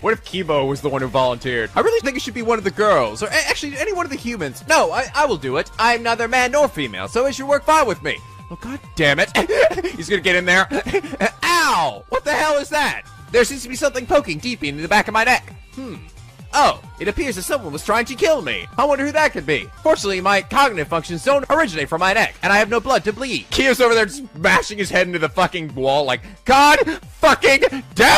What if Kiibo was the one who volunteered? I really think it should be one of the girls, or eh, actually any one of the humans. No, I, I will do it. I'm neither man nor female, so it should work fine with me. Oh, god damn it. He's gonna get in there. Ow! What the hell is that? There seems to be something poking deep into the back of my neck. Hmm. Oh, it appears that someone was trying to kill me. I wonder who that could be. Fortunately, my cognitive functions don't originate from my neck, and I have no blood to bleed. Kiyo's over there smashing his head into the fucking wall like, God fucking damn